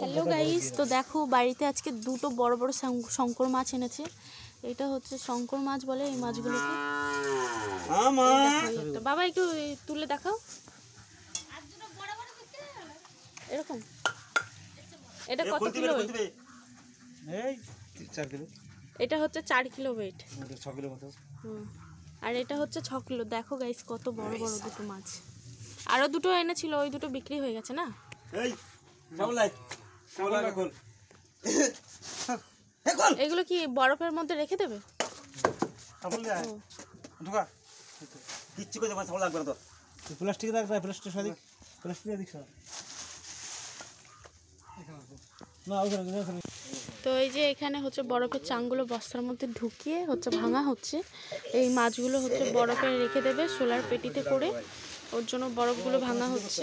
Hello guys তো দেখো বাড়িতে আজকে দুটো বড় বড় শঙ্কর মাছ এনেছে। এটা হচ্ছে শঙ্কর মাছ বলে এই মাছগুলোকে। বাবা একটু তুলে দেখাও। এরকম। এটা কত কিলো এটা হচ্ছে চার কিলো ওয়েট আর এটা হচ্ছে ছ কিলো। দেখো গাইস কত বড় বড় দুটো মাছ। আরও দুটো এনেছিল ওই দুটো বিক্রি হয়ে গেছে না? এই এগুলো কি বরফের মধ্যে রেখে দেবে? সামল দে ও, ঢোকা। কিচ্ছু করে মাছ লাগবে না তো প্লাস্টিক রাখ প্লাস্টিক সাদিক প্লাস্টিক দিক না ওখানে ওখানে। তো এই যে এখানে হচ্ছে বরফের চাংগুলো বস্তার মধ্যে ঢুকিয়ে হচ্ছে ভাঙা হচ্ছে। এই মাছগুলো হচ্ছে বরফে রেখে দেবে সোলার পেটিতে করে। ওর জন্য বরফগুলো ভাঙা হচ্ছে।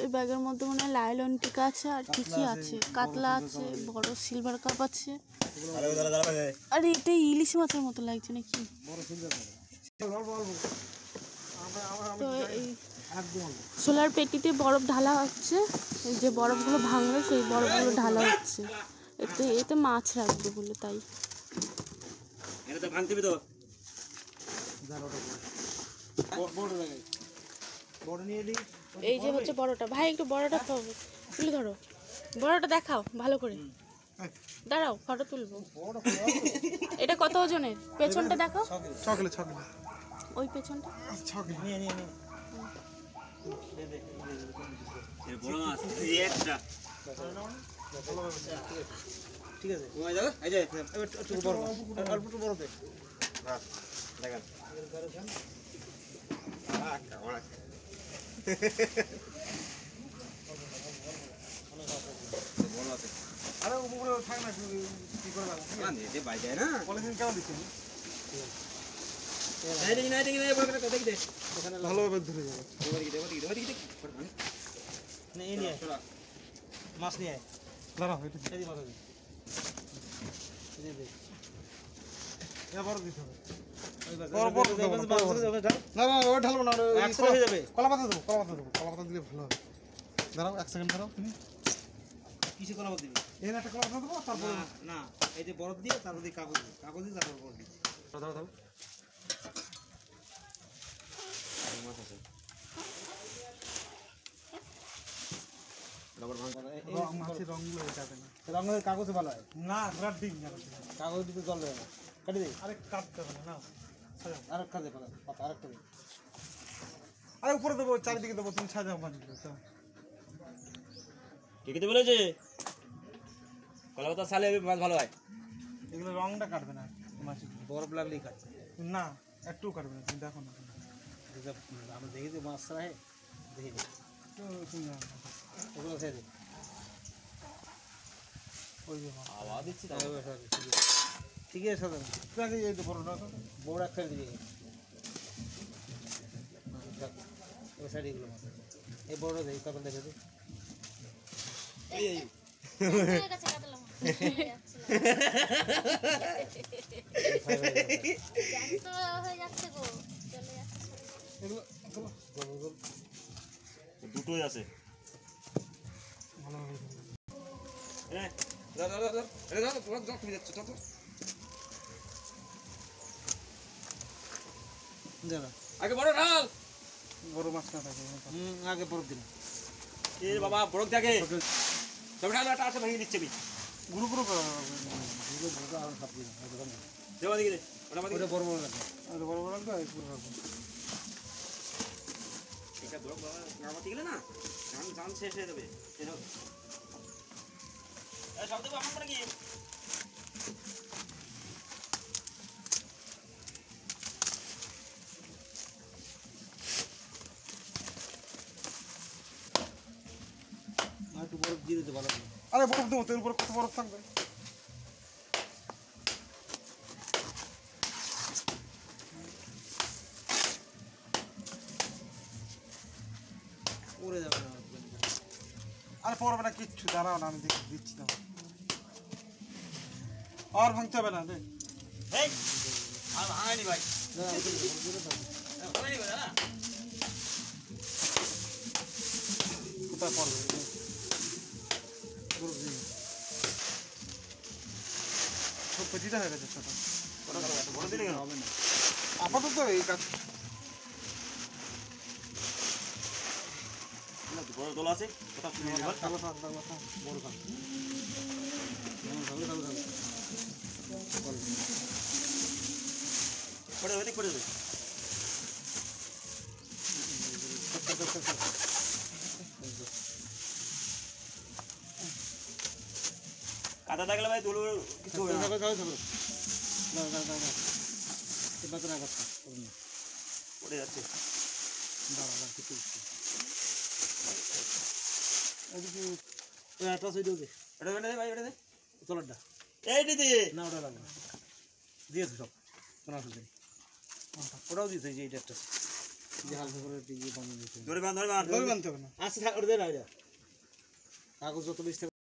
ওই ব্যাগের মধ্যে মনে হয় লাইলন টিকা আছে আর কি কি আছে কাতলা আছে বড় সিলভার কাপ আছে। আরে এটা ইলিশ মাছের মতো লাগছে নাকি? তো এই সোলার পেটিতে বরফ ঢালা হচ্ছে। এই যে বরফগুলো ভাঙলো সেই বরফগুলো ঢালা হচ্ছে। এতে এতে মাছ রাখবে বলে তাই। এটা তো ভাঙতে তো। বড় দিই এই যে হচ্ছে বড়টা। ভাই একটু বড়টা পাবো তুলে ধরো। বড়টা দেখাও ভালো করে। দাঁড়াও ফটো তুলবো। এটা কত ওজনের? পেছনটা দেখাও। চকলে চকলে ওই পেছনটা? নিয়ে নিয়ে নিয়ে। ঠিক আছে। হ্যাঁ দেখেন। আরে উপরে থাক না কি করে লাগবো না দে বাই যায় না। পলিথিন কেন দিচ্ছেন? যাবে। মাছ নিয়ে আয়। দাঁড়াও এটা এই মাছ দে এই দে এবার দিতে হবে বড় বড় না, বড় বড়। না না ওই ঢালবো না ওই হয়ে যাবে। কলা পাতা দেবো কলা পাতা দেবো কলা পাতা দিলে ভালো হবে। দাঁড়াও এক সেকেন্ড দাঁড়াও তুমি। কিসে করা দিবি? এই না একটা কলা পাতা দেবো তারপর না না এই যে বরফ দিয়ে তারপর দিয়ে কাগজ দিয়ে দিয়ে তারপর বরফ দিয়ে মাছ আছে রঙের কাগজে ভালো হয়। না কাগজ দিতে জল দেবে না। কাটি দে। আরে কাটতে হবে না। আরেকটা দে পাতা পাতা আরেকটা দে আরে উপরে দেবো চারিদিকে দেবো তুমি সাজাও বানিয়ে চাও ঠিক আছে বলেছে। কলা পাতা সালে মাছ ভালো হয়। এগুলো রংটা কাটবে না মাছের বরফ লাগলেই খাচ্ছে না একটু কাটবে না তুমি দেখো না। আমরা দেখি যে মাছ ছাড়া দেখি। তো। ওগুলো ছেড়ে দে। ওই যে মাছ। আওয়াজ দিচ্ছি ঠিক আছে তুমি আগে এই তো বড়টা দাও। বড় একটা দিবি ওই সাইড এগুলো এই বড় দেই কত দেখে দে এই এই এগুলো এগুলো দুটোই আছে। হ্যাঁ দাও দাও দাও দাও পুরো জল কমে যাচ্ছে চল দাঁড়া আগে বড় ঢাল বড় মাছ না থাকে হুম আগে বরফ দিন। এ বাবা বরফ দেখে তবে ঢাল একটা আছে ভেঙে দিচ্ছে আমি গুরু গুরু দেওয়া দিকে ওটা ওটা বড় বড় লাগে আর বড় বড় রাখবে আর গুরু এটা বড় বড় নামাতে গেলে না জান জান শেষ হয়ে যাবে। শেষ সব। দেবো আমার কি আর একটু বরফ দিয়ে দিতে ভালো আরে আরে বরফ দেবো তোর উপরে কত বরফ থাকবে? উড়ে যাবে না আরে পড়বে না কিচ্ছু। দাঁড়াও না আমি দেখি দিচ্ছি না আর ভাঙতে হবে না রে এই আর ভাঙাইনি ভাই। ভাঙাইনি ভাই না কোথায় পড়বে? বরফ সব পেটিটা হয়ে গেছে ছোট। বড় দিলে কেন হবে না আপাতত এই কাজ। বড় দোলা আছে কথা শুনে থাকো থাক বড় থাক পড়ে ওদিক পড়ে যাবে কাদা থাকলে ভাই তুলো কিছু হবে না। পড়ে যাচ্ছে। দাঁড়া দাঁড়া কিছু একটা সাইড ওকে এটা ওটা দে ভাই ওটা দে। তলারটা এইটি দে না ওটা লাগবে দিয়েছে সব। কোনো অসুবিধা ওটাও দিয়েছে যে এইটা একটা। যে হালকা করে দিয়ে বানিয়ে দিতে ধরে বান ধরে বান দড়ি বানতে হবে না। আচ্ছা থাক ওটা দে না কাগজ যত বেশি